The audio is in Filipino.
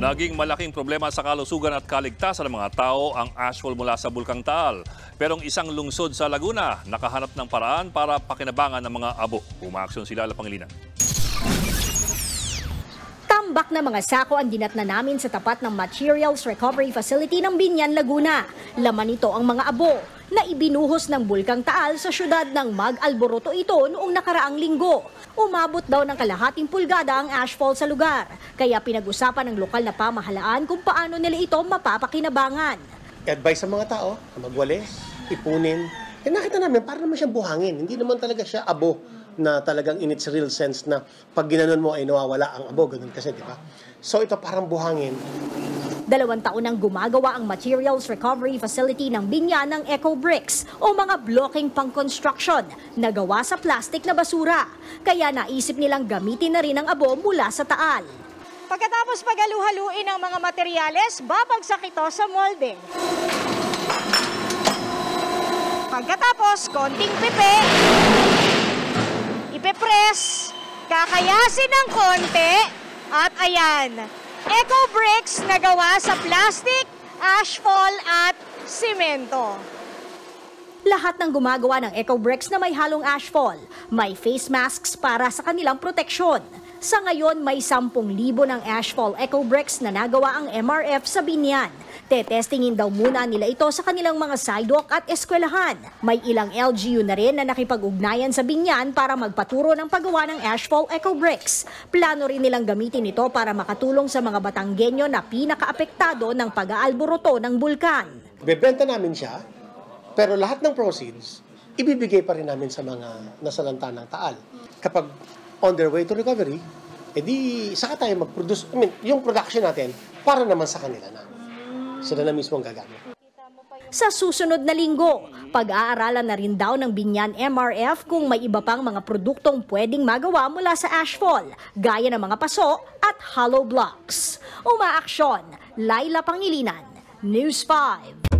Naging malaking problema sa kalusugan at kaligtasan ng mga tao ang ashfall mula sa Bulkang Taal. Pero ang isang lungsod sa Laguna nakahanap ng paraan para pakinabangan ng mga abo. Umaaksyon sila la Pangilinan. Tambak na mga sako ang dinatna namin sa tapat ng Materials Recovery Facility ng Binyan, Laguna. Laman nito ang mga abo na ibinuhos ng Bulkang Taal sa syudad ng Mag-Alboroto ito noong nakaraang linggo. Umabot daw ng kalahating pulgada ang ashfall sa lugar. Kaya pinag-usapan ng lokal na pamahalaan kung paano nila ito mapapakinabangan. advice sa mga tao magwalis, ipunin. Eh nakita namin, para naman siyang buhangin. Hindi naman talaga siya abo na talagang in its real sense na pag ginanon mo ay nawawala ang abo. Ganun kasi, di ba? So ito parang buhangin. Dalawang taon nang gumagawa ang Materials Recovery Facility ng Binyan ng Eco Bricks o mga blocking pang-construction na gawa sa plastic na basura. Kaya naisip nilang gamitin na rin ang abo mula sa taal. Pagkatapos paghalu-haluin ang mga materyales, babagsak ito sa molde. Pagkatapos, konting pepe, ipepress, kakayasin ng konti, at ayan, Eco Bricks na gawa sa plastic, ashfall at simento. Lahat ng gumagawa ng Eco Bricks na may halong ashfall, may face masks para sa kanilang proteksyon. Sa ngayon, may 10,000 ng ashfall Eco Bricks na nagawa ang MRF sa Binyan. Tetestingin daw muna nila ito sa kanilang mga sidewalk at eskwelahan. May ilang LGU na rin na nakipag-ugnayan sa Binyan para magpaturo ng paggawa ng ashfall Eco Bricks. Plano rin nilang gamitin ito para makatulong sa mga Batanggenyo na pinakaapektado ng pag-aalboroto ng bulkan. Bebenta namin siya, pero lahat ng proceeds, ibibigay pa rin namin sa mga nasalanta ng taal. Kapag on their way to recovery, edi saka tayo mag-produce, I mean, yung production natin, para naman sa kanila na. Sila na mismo ang gagamit. Sa susunod na linggo, pag-aaralan na rin daw ng Binyan MRF kung may iba pang mga produktong pwedeng magawa mula sa ashfall, gaya ng mga paso at hollow blocks. Umaaksyon, Laila Pangilinan, News 5.